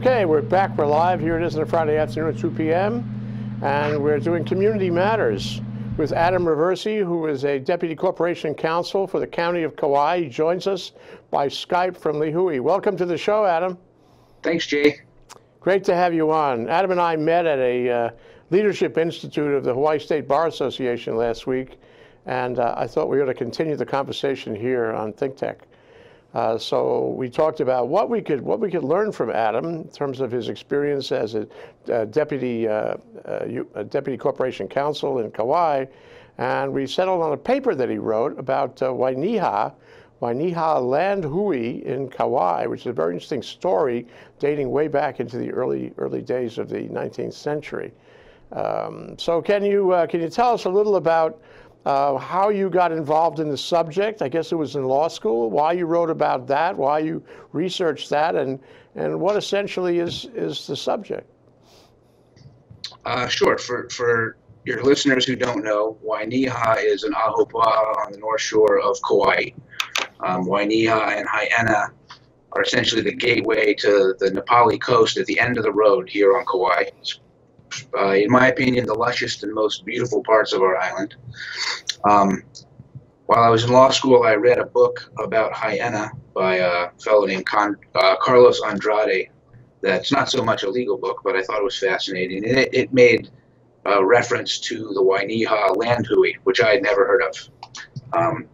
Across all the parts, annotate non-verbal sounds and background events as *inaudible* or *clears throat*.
Okay, we're back. We're live. Here it is on a Friday afternoon at 2 p.m. And we're doing Community Matters with Adam Roversi, who is a Deputy Corporation Counsel for the County of Kauai. He joins us by Skype from Lihue. Welcome to the show, Adam. Thanks, Jay. Great to have you on. Adam and I met at a uh, Leadership Institute of the Hawaii State Bar Association last week, and uh, I thought we ought to continue the conversation here on Think Tech. Uh, so we talked about what we could what we could learn from Adam in terms of his experience as a, deputy uh, uh deputy corporation counsel in Kauai, and we settled on a paper that he wrote about uh, Wainiha, Wainiha Land Hui in Kauai, which is a very interesting story dating way back into the early early days of the 19th century. Um, so can you uh, can you tell us a little about uh, how you got involved in the subject. I guess it was in law school. Why you wrote about that? Why you researched that? And and what essentially is is the subject? Uh, sure. For for your listeners who don't know, Wainiha is an ahupua'a on the north shore of Kauai. Um, Wainiha and Haena are essentially the gateway to the Na Pali coast at the end of the road here on Kauai. It's uh, in my opinion, the lushest and most beautiful parts of our island. Um, while I was in law school, I read a book about Haena by a fellow named Con, uh, Carlos Andrade. That's not so much a legal book, but I thought it was fascinating. And it, it made a reference to the Wainiha land hui, which I had never heard of. Um,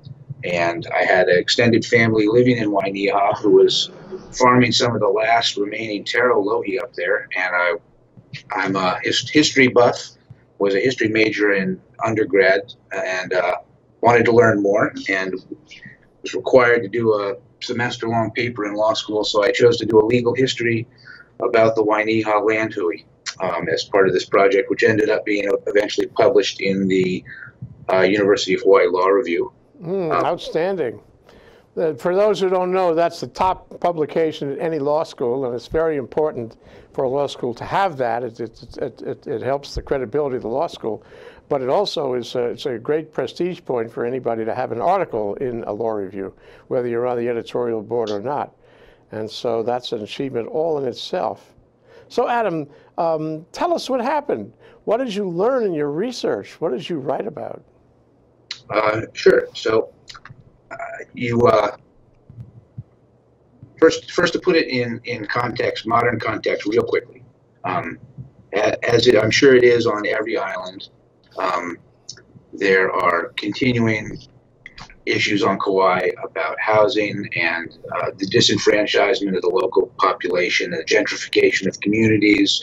and I had an extended family living in Wainiha who was farming some of the last remaining taro lohi up there, and I I'm a his, history buff, was a history major in undergrad, and uh, wanted to learn more, and was required to do a semester long paper in law school. So I chose to do a legal history about the Wainiha land hui um, as part of this project, which ended up being eventually published in the uh, University of Hawaii Law Review. Mm, um, outstanding. Uh, for those who don't know, that's the top publication at any law school, and it's very important for a law school to have that. It, it, it, it, helps the credibility of the law school, but it also is a, it's a great prestige point for anybody to have an article in a law review, whether you're on the editorial board or not. And so that's an achievement all in itself. So Adam, um, tell us what happened. What did you learn in your research? What did you write about? Uh, sure. So uh, you uh, first first to put it in in context, modern context, real quickly. Um, as it, I'm sure it is on every island, um, there are continuing issues on Kauai about housing and uh, the disenfranchisement of the local population, the gentrification of communities,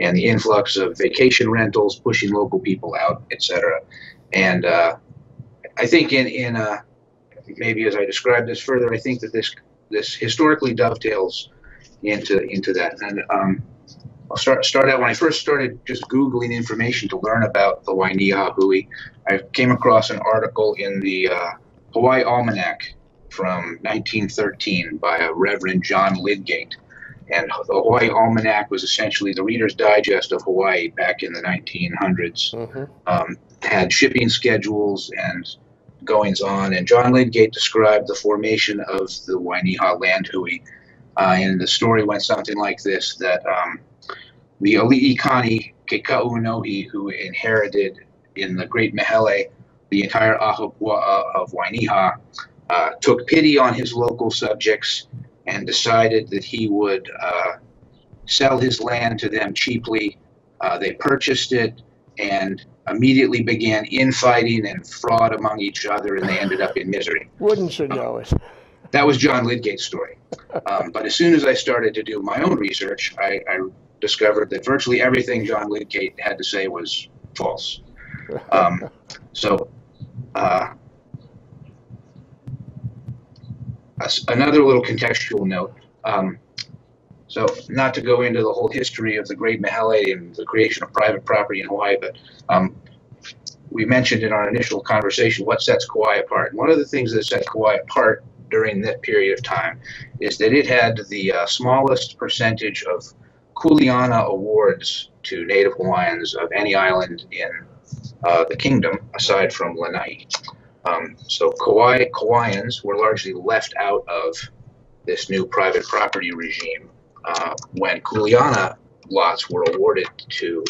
and the influx of vacation rentals pushing local people out, etc. And uh, I think in in a maybe as I describe this further, I think that this this historically dovetails into into that. And um, I'll start start out when I first started just googling information to learn about the Wainiha Hui. I came across an article in the uh, Hawaii Almanac from 1913 by a Reverend John Lydgate. And the Hawaii Almanac was essentially the Reader's Digest of Hawaii back in the 1900s. Mm-hmm. Um, had shipping schedules and goings on. And John Lydgate described the formation of the Wainiha land hui. Uh, and the story went something like this that um, the Ali'ikani Kekauonohi, who inherited in the Great Mahele the entire Ahupua'a of Wainiha, uh, took pity on his local subjects and decided that he would uh, sell his land to them cheaply. Uh, they purchased it and immediately began infighting and fraud among each other, and they ended up in misery. Wouldn't you know it? That was John Lydgate's story. Um, but as soon as I started to do my own research, I, I discovered that virtually everything John Lydgate had to say was false. Um, so, uh, another little contextual note. Um, so, not to go into the whole history of the Great Mahele and the creation of private property in Hawaii, but um, we mentioned in our initial conversation what sets Kauai apart. One of the things that set Kauai apart during that period of time is that it had the uh, smallest percentage of Kuleana awards to Native Hawaiians of any island in uh, the kingdom, aside from Lanai. Um, so Kauai Kauaians were largely left out of this new private property regime uh, when Kuleana lots were awarded to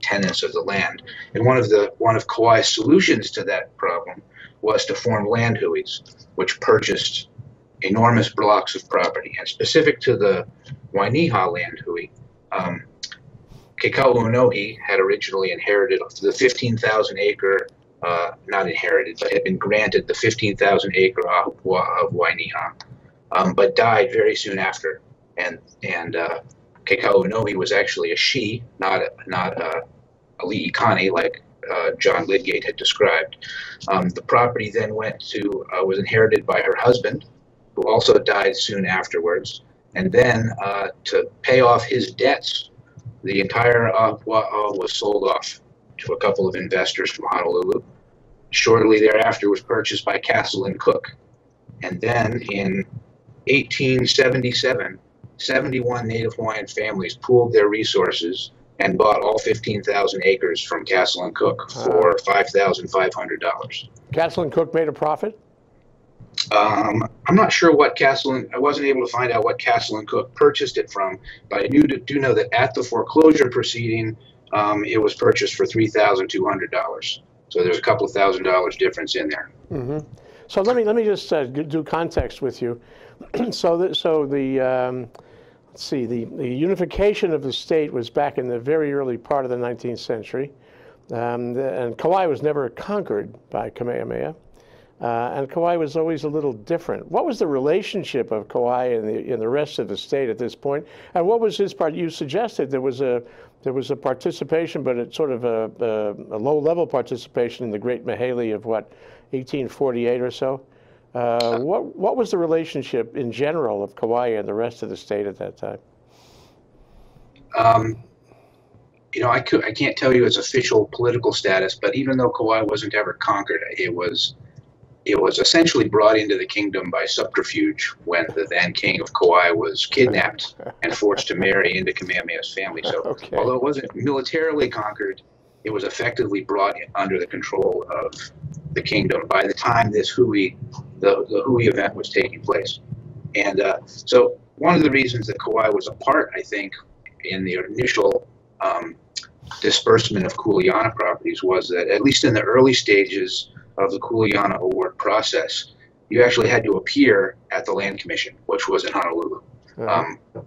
tenants of the land. And one of the one of Kauai's solutions to that problem was to form land hui's, which purchased enormous blocks of property. And specific to the Wainiha land hui, um, had originally inherited the 15,000 acre, uh, not inherited, but had been granted the 15,000 acre ahupua'a of Wainiha, um, but died very soon after. And and uh, Kekauonohi was actually a she, not a, not a, a li'ikani like uh, John Lydgate had described. Um, the property then went to uh, was inherited by her husband, who also died soon afterwards. And then uh, to pay off his debts, the entire Ahupua'a was sold off to a couple of investors from Honolulu. Shortly thereafter was purchased by Castle and Cooke. And then in 1877, 71 Native Hawaiian families pooled their resources and bought all 15,000 acres from Castle and Cooke for $5,500. Castle and Cooke made a profit? Um, I'm not sure what Castle and I wasn't able to find out what Castle and Cooke purchased it from, but I do, do know that at the foreclosure proceeding, um, it was purchased for $3,200. So there's a couple of thousand dollars difference in there. Mm-hmm. So let me let me just uh, do context with you. *clears throat* so the, so the um, let's see the, the unification of the state was back in the very early part of the 19th century, um, the, and Kauai was never conquered by Kamehameha. Uh, and Kauai was always a little different. What was the relationship of Kauai and the, and the rest of the state at this point? And what was his part? You suggested there was a there was a participation, but it's sort of a, a, a low-level participation in the Great Mahele of what 1848 or so. Uh, what what was the relationship in general of Kauai and the rest of the state at that time? Um, you know, I could I can't tell you its official political status, but even though Kauai wasn't ever conquered, it was it was essentially brought into the kingdom by subterfuge when the then king of Kauai was kidnapped *laughs* and forced to marry into Kamehameha's family. So, okay. although it wasn't militarily conquered, it was effectively brought under the control of the kingdom by the time this Hui, the, the Hui event was taking place. And uh, so, one of the reasons that Kauai was a part, I think, in the initial um, disbursement of Kuleana properties was that, at least in the early stages of the Kuleana award process, you actually had to appear at the Land Commission, which was in Honolulu. Uh-huh. Um,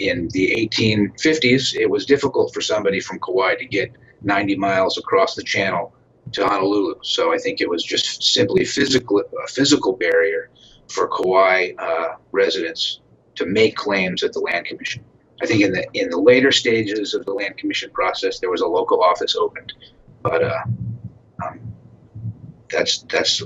in the 1850s, it was difficult for somebody from Kauai to get 90 miles across the channel to Honolulu. So I think it was just simply physical, a physical barrier for Kauai uh, residents to make claims at the Land Commission. I think in the in the later stages of the Land Commission process, there was a local office opened, but uh, um, that's that's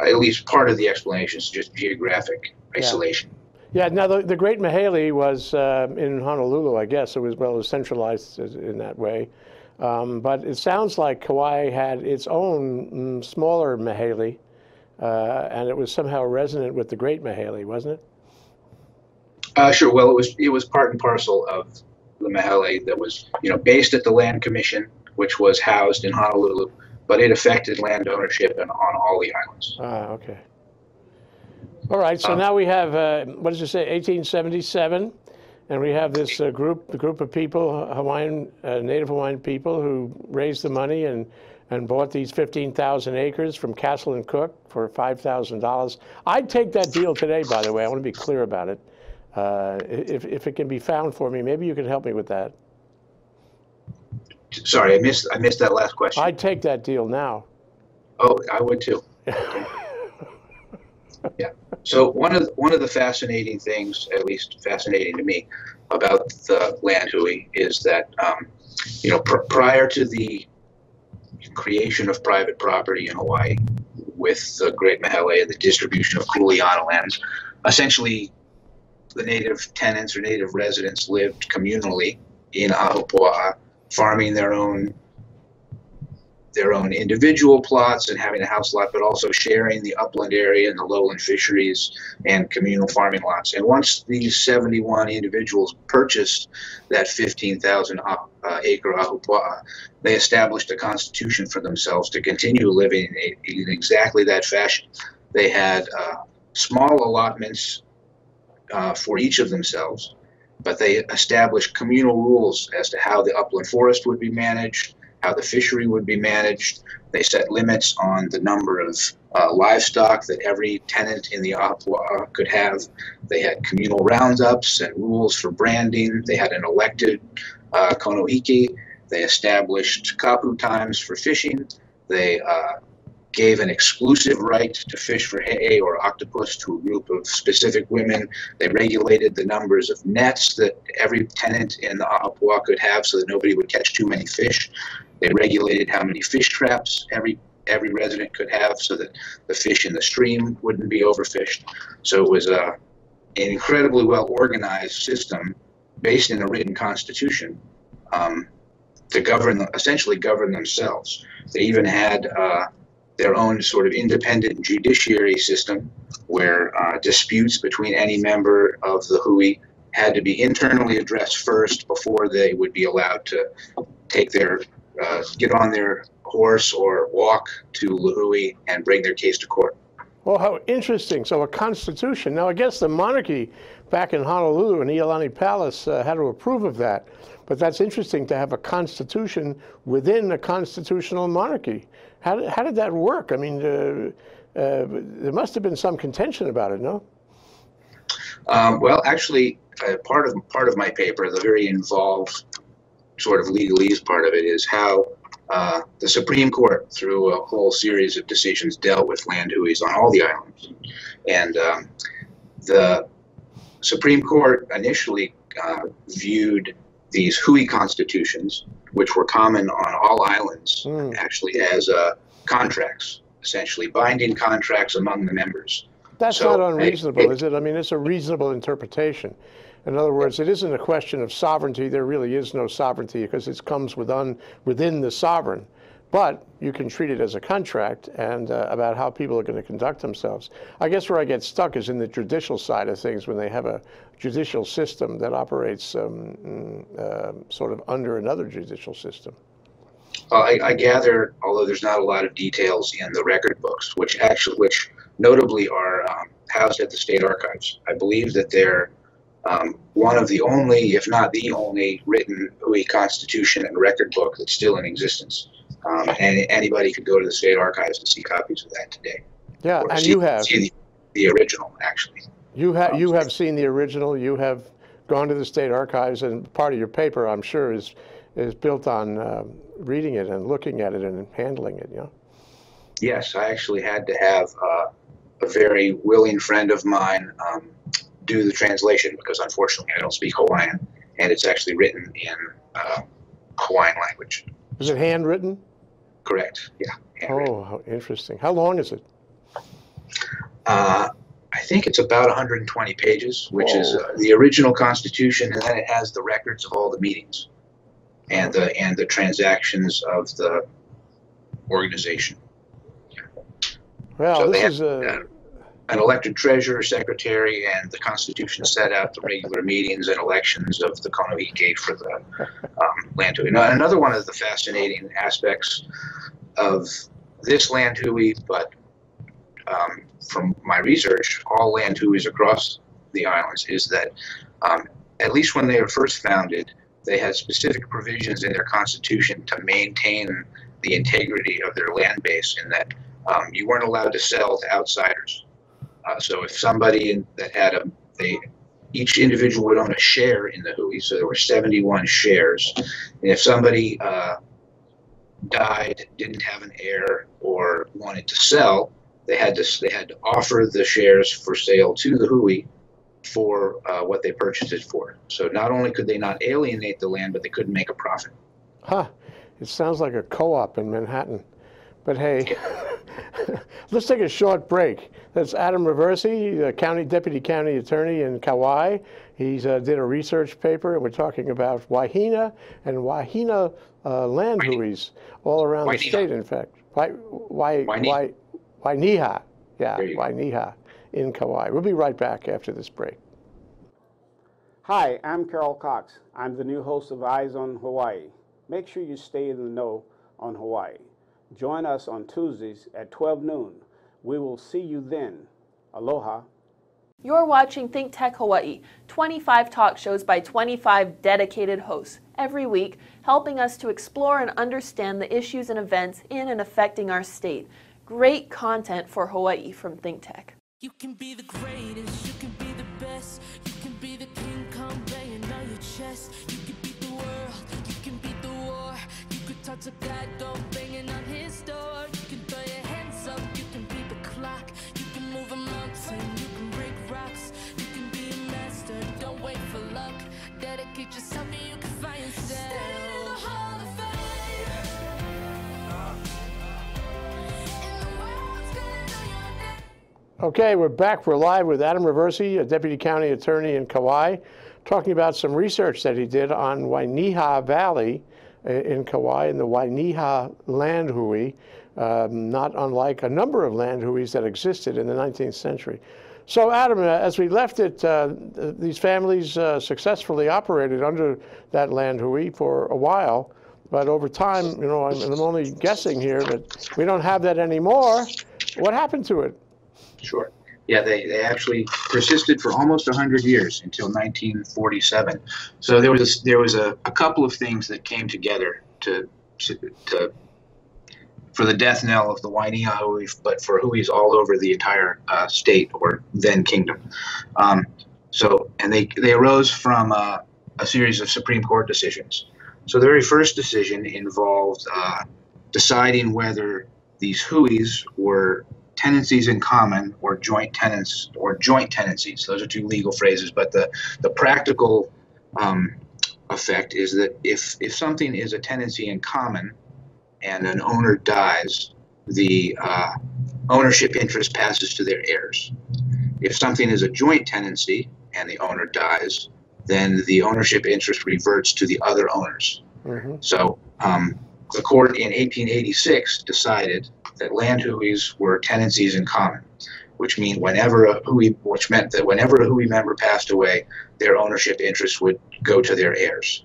at least part of the explanation is just geographic isolation. Yeah, yeah now the, the Great Mahele was uh, in Honolulu, I guess. It was well, it was centralized in that way. Um, but it sounds like Kauai had its own mm, smaller Mahele, uh, and it was somehow resonant with the Great Mahele, wasn't it? Uh, sure. Well, it was it was part and parcel of the Mahele that was you know based at the Land Commission, which was housed in Honolulu, but it affected land ownership and on all the islands. Ah, okay. All right, so um, now we have, uh, what does it say, 1877, and we have this uh, group, the group of people, Hawaiian, uh, Native Hawaiian people who raised the money and, and bought these 15,000 acres from Castle and Cooke for $5,000. I'd take that deal today, by the way. I want to be clear about it. Uh, if, if it can be found for me, maybe you can help me with that. Sorry, I missed I missed that last question. I'd take that deal now. Oh, I would too. *laughs* yeah. So one of the, one of the fascinating things, at least fascinating to me, about the land hui is that um, you know pr- prior to the creation of private property in Hawaii, with the Great Mahele and the distribution of Kuleana lands, essentially the native tenants or native residents lived communally in Ahupua'a farming their own their own individual plots and having a house lot, but also sharing the upland area and the lowland fisheries and communal farming lots. And once these 71 individuals purchased that 15,000 uh, acre ahupua'a, they established a constitution for themselves to continue living in, in exactly that fashion. They had uh, small allotments uh, for each of themselves, but they established communal rules as to how the upland forest would be managed, how the fishery would be managed. They set limits on the number of uh, livestock that every tenant in the Apua could have. They had communal roundups and rules for branding. They had an elected uh, konohiki. They established kapu times for fishing. They uh, gave an exclusive right to fish for he'e or octopus to a group of specific women. They regulated the numbers of nets that every tenant in the Apua could have so that nobody would catch too many fish. They regulated how many fish traps every every resident could have so that the fish in the stream wouldn't be overfished. So it was a, an incredibly well organized system based in a written constitution um, to govern, essentially govern themselves. They even had uh, their own sort of independent judiciary system where uh, disputes between any member of the Hui had to be internally addressed first before they would be allowed to take their uh, get on their horse or walk to Lihue and bring their case to court. Well, how interesting. So a constitution. Now, I guess the monarchy back in Honolulu and Iolani Palace uh, had to approve of that. But that's interesting to have a constitution within a constitutional monarchy. How, did- how did that work? I mean, uh, uh, there must have been some contention about it, no? Um, well, actually, uh, part of part of my paper, the very involved sort of legalese part of it, is how uh, the Supreme Court, through a whole series of decisions, dealt with land huies on all the islands, and um, the Supreme Court initially uh, viewed these hui constitutions, which were common on all islands, Mm. actually as uh, contracts, essentially binding contracts among the members. That's So, not it- unreasonable, it- is it? I mean, it's a reasonable interpretation. In other words, it isn't a question of sovereignty. There really is no sovereignty because it comes within, within the sovereign. But you can treat it as a contract and uh, about how people are going to conduct themselves. I guess where I get stuck is in the judicial side of things when they have a judicial system that operates um, uh, sort of under another judicial system. Uh, I, I gather, although there's not a lot of details in the record books, which actually, which notably are um, housed at the state archives. I believe that they're um, one of the only, if not the only, written Hui Constitution and record book that's still in existence. Um, and anybody could go to the state archives and see copies of that today. Yeah, Or and see- you have. see the, the original, actually. You have Um, you have seen the original. You have gone to the state archives, and part of your paper, I'm sure, is is built on um, reading it and looking at it and handling it. Know. Yes, I actually had to have uh, a very willing friend of mine um, do the translation because unfortunately I don't speak Hawaiian and it's actually written in uh, Hawaiian language. Is it handwritten? Correct. Yeah. handwritten. Oh, how interesting. How long is it? Uh, I think it's about 120 pages, which is uh, the original Constitution, and then it has the records of all the meetings and the and the transactions of the organization. Well, So this have, is a uh, an elected treasurer, secretary, and the Constitution set out the regular meetings and elections of the Konohiki for the um, land hui. Now, another one of the fascinating aspects of this land hui, but um, from my research, all land huis across the islands, is that um, at least when they were first founded, they had specific provisions in their constitution to maintain the integrity of their land base, in that um, you weren't allowed to sell to outsiders. Uh, so if somebody in, that had a, they, each individual would own a share in the hui, so there were 71 shares. And if somebody uh, died, didn't have an heir, or wanted to sell, they had to they had to offer the shares for sale to the hui for uh, what they purchased it for. So not only could they not alienate the land, but they couldn't make a profit. huh. It sounds like a co-op in Manhattan. But hey, *laughs* let's take a short break. That's Adam Roversi, the county deputy county attorney in Kauai. He uh, did a research paper, and we're talking about Wahina and Wahina uh, land Waini- huis all around the state. In fact, Wai, Wai, Wainea. Wai, Wainiha, yeah, There you. Wainiha in Kauai. We'll be right back after this break. Hi, I'm Carol Cox. I'm the new host of Eyes on Hawaii. Make sure you stay in the know on Hawaii. Join us on Tuesdays at 12 noon. We will see you then. Aloha. You're watching Think Tech Hawaii, 25 talk shows by 25 dedicated hosts every week, helping us to explore and understand the issues and events in and affecting our state. Great content for Hawaii from Think Tech. You can be the greatest, you can be the best, you can be the king come banging on your chest. You could talk to banging on his door. You can throw your hands up, you can beat the clock. You can move a mountain, you can break rocks. You can be a master, don't wait for luck. Dedicate yourself and you can find yourself. Stand in the Hall of Fame. Okay, we're back. We're live with Adam Roversi, a deputy county attorney in Kauai, talking about some research that he did on Wainiha Valley in Kauai and the Wainiha land hui, um, not unlike a number of land huis that existed in the 19th century. So, Adam, uh, as we left it, uh, these families uh, successfully operated under that land hui for a while. But over time, you know, I'm, I'm only guessing here, but we don't have that anymore. What happened to it? Sure. Yeah, they, they actually persisted for almost 100 years until 1947. So there was a, there was a, a couple of things that came together to, to, to for the death knell of the Wainiha Hui, but for Huis all over the entire uh, state or then kingdom. Um, so and they they arose from uh, a series of Supreme Court decisions. So the very first decision involved uh, deciding whether these Huis were tenancies in common or joint tenants or joint tenancies. Those are two legal phrases, but the the practical um, effect is that if if something is a tenancy in common and an owner dies, the uh, ownership interest passes to their heirs. If something is a joint tenancy and the owner dies, then the ownership interest reverts to the other owners. Mhm. So um, the court in 1886 decided that land huis were tenancies in common, which mean whenever a hui, which meant that whenever a hui member passed away, their ownership interest would go to their heirs.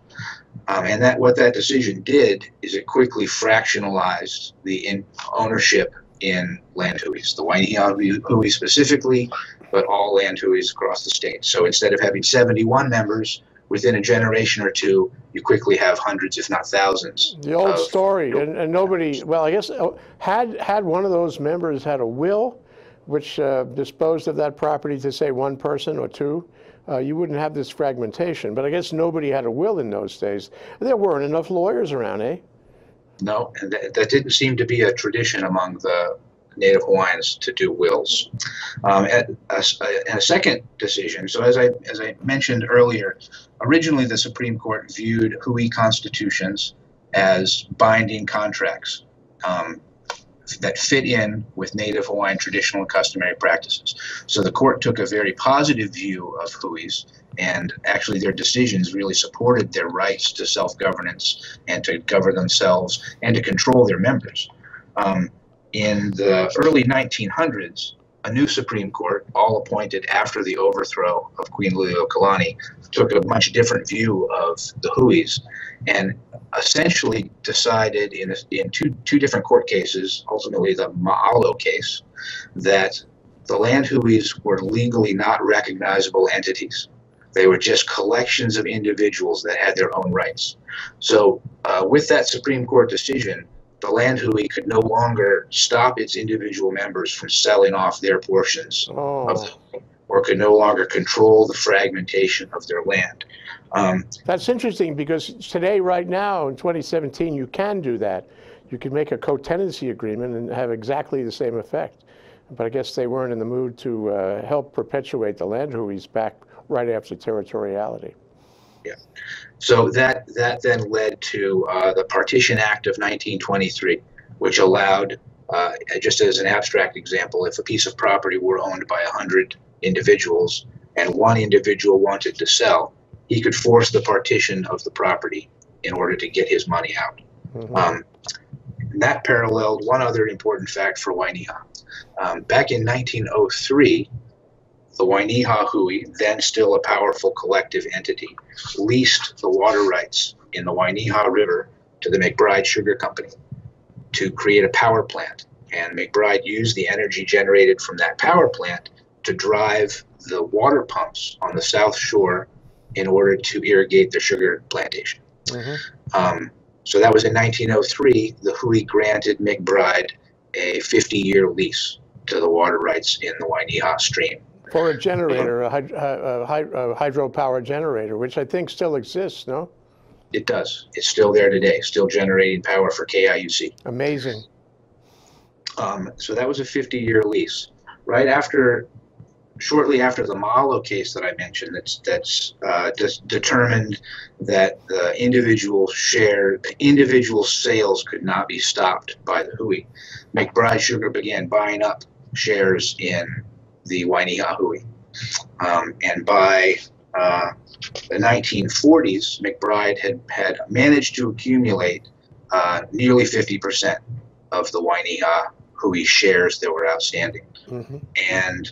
Um, and that what that decision did is it quickly fractionalized the in ownership in land huis, the Wainiha hui specifically, but all land huis across the state. So instead of having 71 members within a generation or two, you quickly have hundreds, if not thousands. The old of- story, and, and nobody, well, I guess, uh, had, had one of those members had a will which uh, disposed of that property to, say, one person or two, uh, you wouldn't have this fragmentation. But I guess nobody had a will in those days. There weren't enough lawyers around, eh? No, and that, that didn't seem to be a tradition among the Native Hawaiians to do wills. Um, and a, a second decision. So as I as I mentioned earlier, originally the Supreme Court viewed Hui constitutions as binding contracts um, that fit in with Native Hawaiian traditional and customary practices. So the court took a very positive view of Huis, and actually their decisions really supported their rights to self-governance and to govern themselves and to control their members. Um, in the early 1900s, a new Supreme Court, all appointed after the overthrow of Queen Liliuokalani, took a much different view of the Huis and essentially decided in, in two, two different court cases, ultimately the Ma'alo case, that the land Huis were legally not recognizable entities. They were just collections of individuals that had their own rights. So, uh, with that Supreme Court decision, the land hui could no longer stop its individual members from selling off their portions Oh, of the, or could no longer control the fragmentation of their land. Um, that's interesting because today, right now, in 2017, you can do that. You can make a co-tenancy agreement and have exactly the same effect. But I guess they weren't in the mood to uh, help perpetuate the land huis back right after territoriality. So that that then led to uh, the Partition Act of 1923, which allowed, uh, just as an abstract example, if a piece of property were owned by a 100 individuals and one individual wanted to sell, he could force the partition of the property in order to get his money out. Mhm. Um, that paralleled one other important fact for Wainiha. Um, back in 1903, the Wainiha Hui, then still a powerful collective entity, leased the water rights in the Wainiha River to the McBride Sugar Company to create a power plant. And McBride used the energy generated from that power plant to drive the water pumps on the south shore in order to irrigate the sugar plantation. Mhm. Um, so that was in 1903. The Hui granted McBride a 50-year lease to the water rights in the Wainiha stream. For a *laughs* generator, a, a, hyd- a hydropower generator, which I think still exists, no? It does. It's still there today, still generating power for KIUC. Amazing. Um, so that was a 50-year lease. Right after, shortly after the Malo case that I mentioned, that's that's uh, just determined that the individual share, the individual sales could not be stopped by the Hui. McBride Sugar began buying up shares in the Wainiha Hui, um, and by uh, the 1940s, McBride had had managed to accumulate uh, nearly 50% of the Wainiha Hui shares that were outstanding. hmm And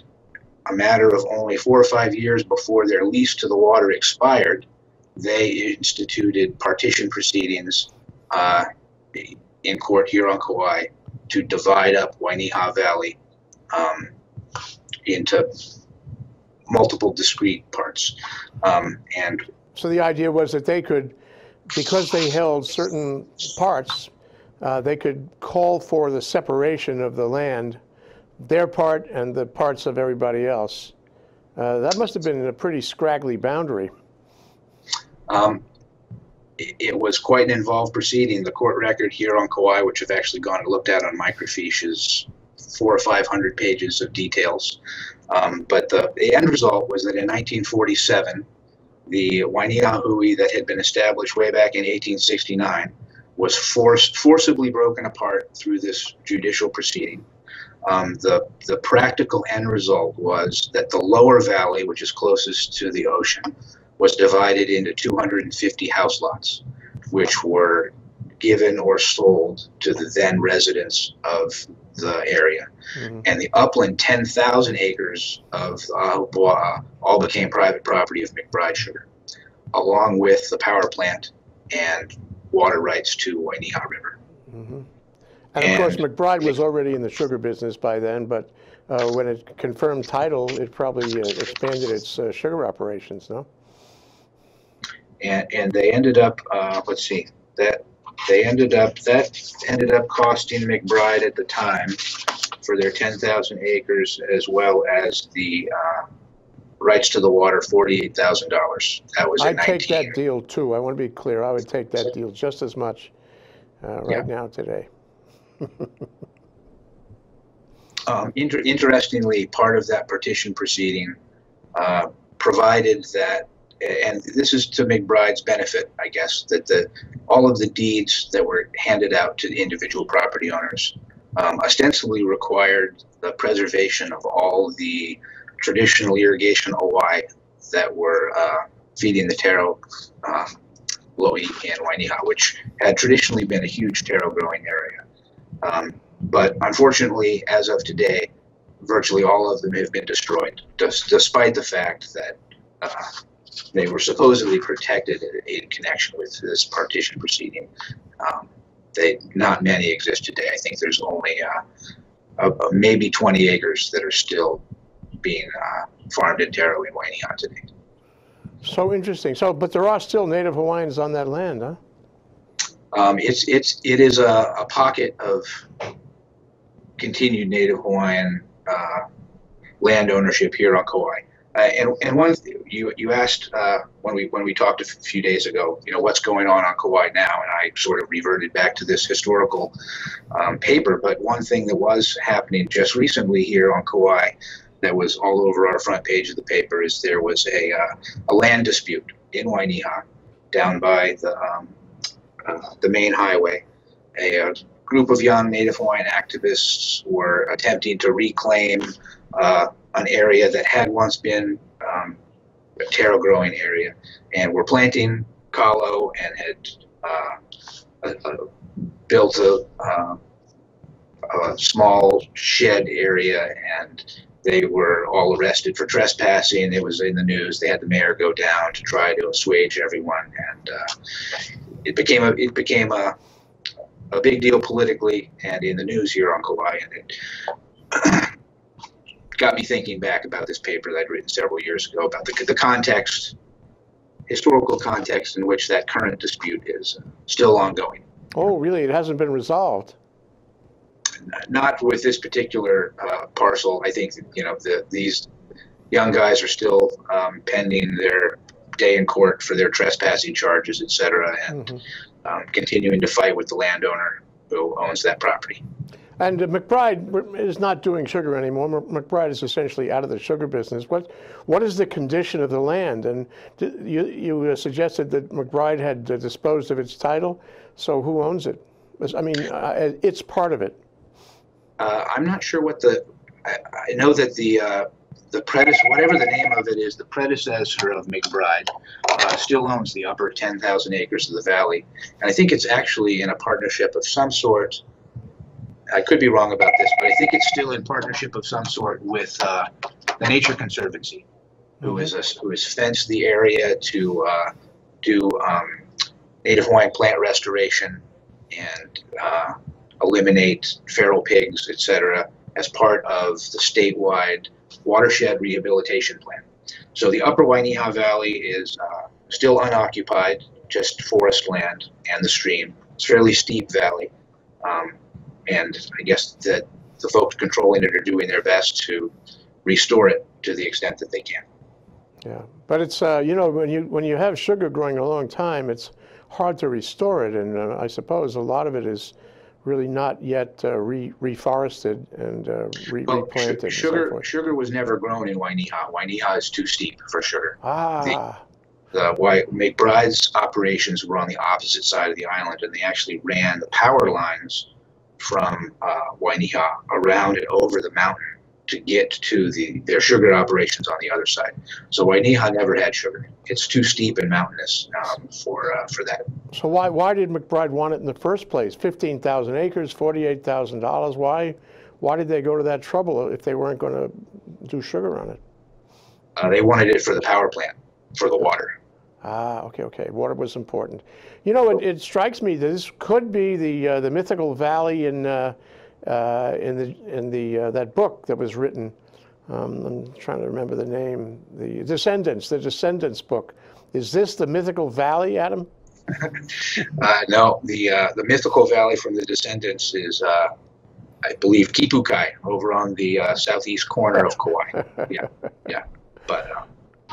a matter of only four or five years before their lease to the water expired, they instituted partition proceedings uh, in court here on Kauai to divide up Wainiha Valley um, into multiple discrete parts. Um, and So the idea was that they could, because they held certain parts, uh, they could call for the separation of the land, their part and the parts of everybody else. Uh, that must have been a pretty scraggly boundary. Um, it, it was quite an involved proceeding. The court record here on Kauai, which I've actually gone and looked at on microfiche, is four or five hundred pages of details. Um, but the, the end result was that in 1947, the Wainiha Hui that had been established way back in 1869 was forced, forcibly broken apart through this judicial proceeding. Um, the, the practical end result was that the lower valley, which is closest to the ocean, was divided into 250 house lots, which were given or sold to the then residents of the area. Mhm. And the upland 10,000 acres of Ahupua'a all became private property of McBride Sugar, along with the power plant and water rights to Wainiha River. Mhm. And of course, McBride was already in the sugar business by then, but uh, when it confirmed title, it probably uh, expanded its uh, sugar operations, no? And, and they ended up, uh, let's see, that they ended up, that ended up costing McBride at the time for their 10,000 acres as well as the uh, rights to the water, $48,000. That was I'd take that deal too. I want to be clear. I would take that deal just as much uh, Yeah. right now today. *laughs* Um, inter- interestingly, part of that partition proceeding uh, provided that, and this is to McBride's benefit, I guess, that the all of the deeds that were handed out to the individual property owners um, ostensibly required the preservation of all the traditional irrigation OI that were uh, feeding the taro, um, Loi, and Wainiha, which had traditionally been a huge taro growing area. Um, but unfortunately, as of today, virtually all of them have been destroyed, des- despite the fact that uh, they were supposedly protected in, connection with this partition proceeding. Um, they not many exist today. I think there's only uh, uh, maybe 20 acres that are still being uh, farmed in taro in Wainiha today. So interesting. So, but there are still Native Hawaiians on that land, huh? Um, it's it's it is a, a pocket of continued Native Hawaiian uh, land ownership here on Kauai. Uh, and and one you you asked uh, when we when we talked a few days ago, you know what's going on on Kauai now, and I sort of reverted back to this historical um, paper. But one thing that was happening just recently here on Kauai that was all over our front page of the paper is there was a uh, a land dispute in Wainiha down by the um, uh, the main highway. A, uh group of young Native Hawaiian activists were attempting to reclaim uh, an area that had once been um, a taro growing area, and were planting kalo and had uh, uh, uh, built a, uh, a small shed area and they were all arrested for trespassing. It was in the news. They had the mayor go down to try to assuage everyone, and uh, it became a it became a a big deal politically and in the news here on Kauai. And it, got me thinking back about this paper that I'd written several years ago about the, the context, historical context in which that current dispute is still ongoing. Oh, really? It hasn't been resolved? Not with this particular uh, parcel. I think you know the, these young guys are still um, pending their day in court for their trespassing charges, et cetera, and Mhm. um, continuing to fight with the landowner who owns that property. And McBride is not doing sugar anymore. Mc- McBride is essentially out of the sugar business. What, what is the condition of the land? And you, you suggested that McBride had uh, disposed of its title. So who owns it? I mean, uh, it's part of it. Uh, I'm not sure what the. I, I know that the uh, the predecessor, whatever the name of it is, the predecessor of McBride, uh, still owns the upper 10,000 acres of the valley, and I think it's actually in a partnership of some sort. I could be wrong about this, but I think it's still in partnership of some sort with uh, the Nature Conservancy, who is a, who has fenced the area to uh, do um, native Hawaiian plant restoration and uh, eliminate feral pigs, et cetera, as part of the statewide watershed rehabilitation plan. So the upper Wainiha Valley is uh, still unoccupied, just forest land and the stream. It's a fairly steep valley. Um, and I guess that the folks controlling it are doing their best to restore it to the extent that they can. Yeah, but it's uh, you know when you when you have sugar growing a long time, it's hard to restore it, and uh, I suppose a lot of it is really not yet uh, re- reforested and uh, re- Well, replanted. and so sugar, sugar was never grown in Wainiha. Wainiha is too steep for sugar. Ah, the why McBride's operations were on the opposite side of the island, and they actually ran the power lines from uh, Wainiha around and over the mountain to get to the their sugar operations on the other side. So Wainiha never had sugar. It's too steep and mountainous um, for uh, for that. so why why did McBride want it in the first place? Fifteen thousand acres, forty-eight thousand dollars. Why why did they go to that trouble if they weren't going to do sugar on it? Uh, they wanted it for the power plant for the water. Ah, okay, okay. Water was important. You know, it, it strikes me that this could be the uh, the mythical valley in uh, uh, in the in the uh, that book that was written. Um, I'm trying to remember the name. The Descendants, the Descendants book. Is this the mythical valley, Adam? *laughs* Uh, no, the uh, the mythical valley from the Descendants is, uh, I believe, Kipukai over on the uh, southeast corner of Kauai. *laughs* Yeah, yeah. But uh,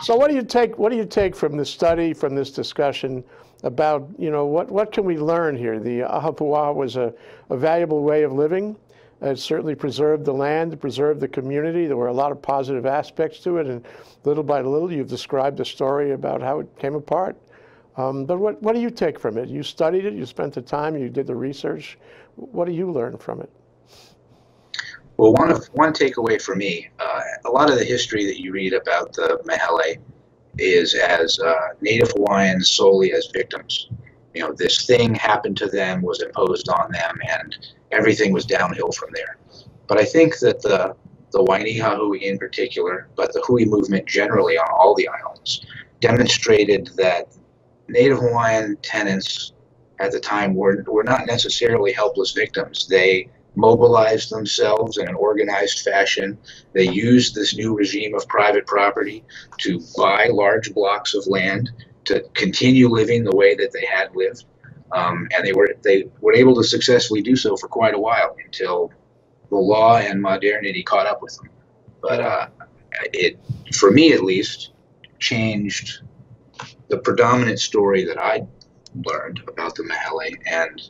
So what do you take what do you take from this study, from this discussion about, you know, what, what can we learn here? The Ahupua'a was a, a valuable way of living. It certainly preserved the land, preserved the community. There were a lot of positive aspects to it, and little by little, you've described the story about how it came apart. Um, but what, what do you take from it? You studied it, you spent the time, you did the research. What do you learn from it? Well, one of one takeaway for me, uh, a lot of the history that you read about the Mahele is as uh, Native Hawaiians solely as victims. You know, this thing happened to them, was imposed on them, and everything was downhill from there. But I think that the the Wainiha Hui in particular, but the Hui movement generally on all the islands, demonstrated that Native Hawaiian tenants at the time were, were not necessarily helpless victims. They mobilized themselves in an organized fashion. They used this new regime of private property to buy large blocks of land to continue living the way that they had lived. Um, and they were they were able to successfully do so for quite a while until the law and modernity caught up with them. But uh, it, for me at least, changed the predominant story that I learned about the Mahele and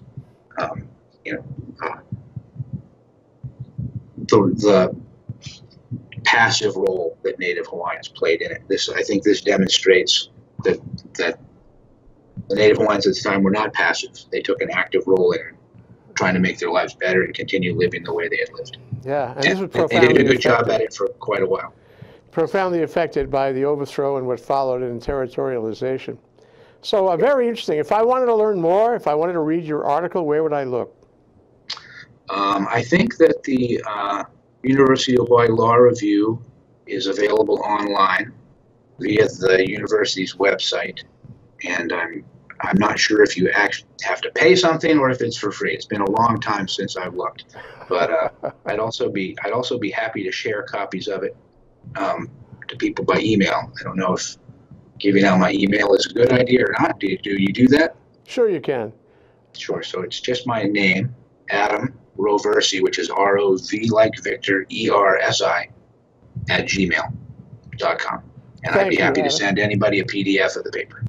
um, you know uh, the, the passive role that Native Hawaiians played in it. This I think this demonstrates that that the Native Hawaiians at the time were not passive. They took an active role in trying to make their lives better and continue living the way they had lived. Yeah, and this was And they profoundly did a good job at it for quite a while. profoundly affected by the overthrow and what followed in territorialization. So uh, very interesting. If I wanted to learn more, if I wanted to read your article, where would I look? Um, I think that the uh, University of Hawaii Law Review is available online via the university's website, and I'm I'm not sure if you actually have to pay something or if it's for free. It's been a long time since I've looked, but uh, *laughs* I'd also be I'd also be happy to share copies of it um, to people by email. I don't know if giving out my email is a good idea or not. Do you, do you do that? Sure you can. Sure. So it's just my name, Adam Roversi, which is R O V like Victor E R S I, at gmail.com. And I'd Thank be you, happy to send anybody a PDF of the paper.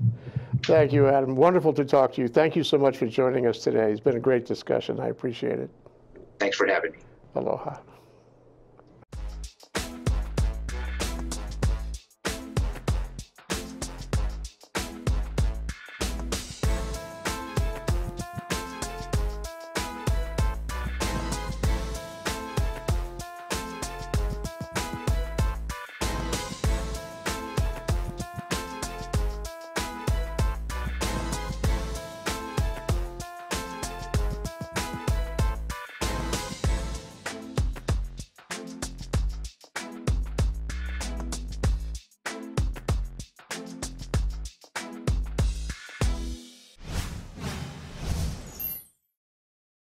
Thank you, Adam. Wonderful to talk to you. Thank you so much for joining us today. It's been a great discussion. I appreciate it. Thanks for having me. Aloha.